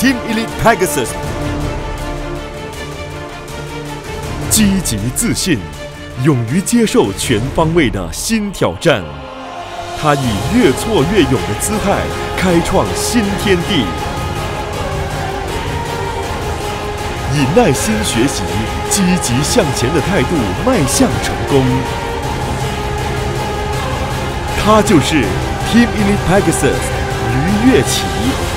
Team Elite Pegasus，积极自信，勇于接受全方位的新挑战。他以越挫越勇的姿态开创新天地，以耐心学习、积极向前的态度迈向成功。他就是 Team Elite Pegasus 于月琪。